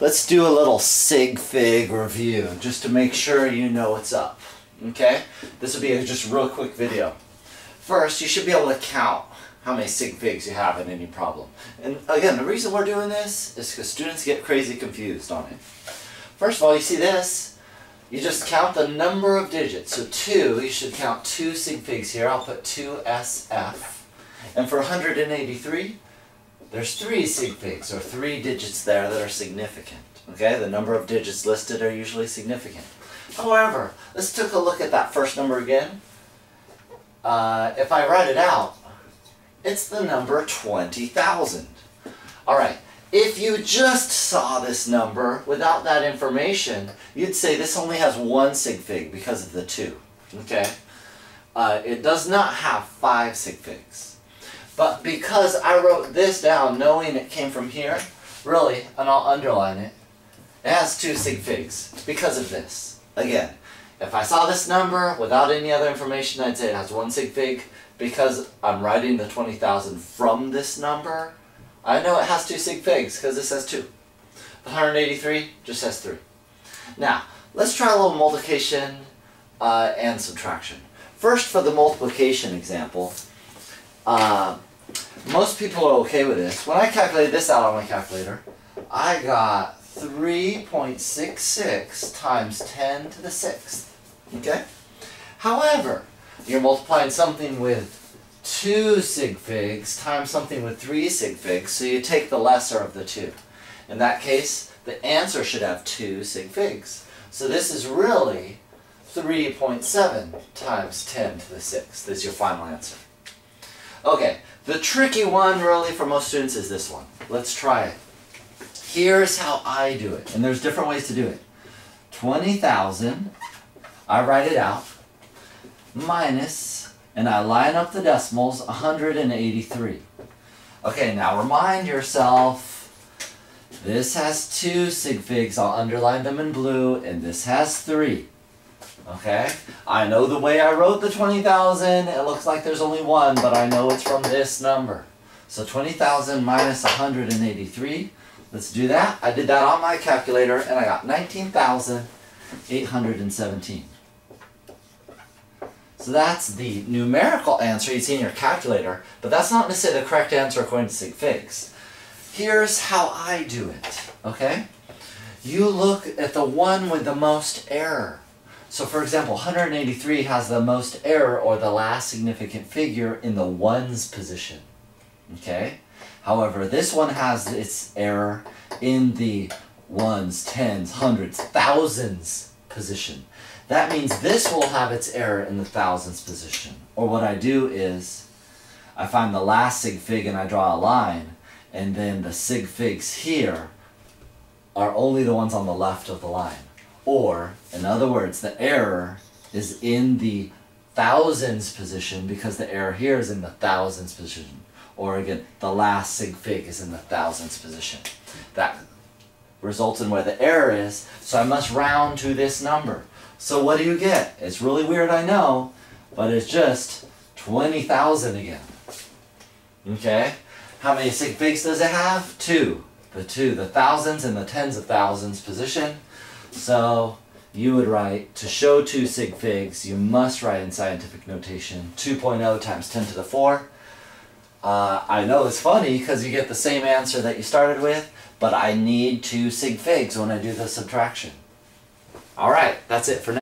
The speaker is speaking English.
let's do a little sig fig review just to make sure you know what's up. Okay? This will be a just real quick video. First, you should be able to count how many sig figs you have in any problem. And again, the reason we're doing this is because students get crazy confused on it. First of all, you see this, you just count the number of digits. So 2, you should count 2 sig figs here. I'll put 2SF. And for 183, there's 3 sig figs, or 3 digits there that are significant. Okay, the number of digits listed are usually significant. However, let's take a look at that first number again. Uh, if I write it out, it's the number 20,000. Alright, if you just saw this number without that information, you'd say this only has one sig fig because of the 2. Okay? Uh, it does not have 5 sig figs. But because I wrote this down knowing it came from here, really, and I'll underline it, it has 2 sig figs because of this. Again, if I saw this number without any other information, I'd say it has 1 sig fig. Because I'm writing the 20,000 from this number, I know it has 2 sig figs because this has 2. The 183 just has 3. Now, let's try a little multiplication uh, and subtraction. First, for the multiplication example, uh, most people are okay with this. When I calculated this out on my calculator, I got 3.66 times 10 to the 6th. Okay? However, you're multiplying something with 2 sig figs times something with 3 sig figs, so you take the lesser of the two. In that case, the answer should have 2 sig figs. So this is really 3.7 times 10 to the 6th is your final answer. Okay, the tricky one really for most students is this one. Let's try it. Here's how I do it, and there's different ways to do it. 20,000, I write it out, minus, and I line up the decimals, 183. Okay, now remind yourself, this has two sig figs, I'll underline them in blue, and this has three. Okay, I know the way I wrote the 20,000, it looks like there's only one, but I know it's from this number. So 20,000 minus 183, let's do that. I did that on my calculator, and I got 19,817. So that's the numerical answer you see in your calculator, but that's not necessarily the correct answer according to sig figs. Here's how I do it, okay? You look at the one with the most error. So for example, 183 has the most error or the last significant figure in the ones position, okay? However, this one has its error in the ones, tens, hundreds, thousands position. That means this will have its error in the thousands position. Or what I do is, I find the last sig fig and I draw a line, and then the sig figs here are only the ones on the left of the line. Or, in other words, the error is in the thousands position because the error here is in the thousands position. Or again, the last sig fig is in the thousands position. That results in where the error is, so I must round to this number. So what do you get? It's really weird, I know, but it's just 20,000 again. Okay? How many sig figs does it have? Two. The two, the thousands and the tens of thousands position. So you would write, to show two sig figs, you must write in scientific notation 2.0 times 10 to the 4. Uh, I know it's funny because you get the same answer that you started with, but I need two sig figs when I do the subtraction. Alright, that's it for now.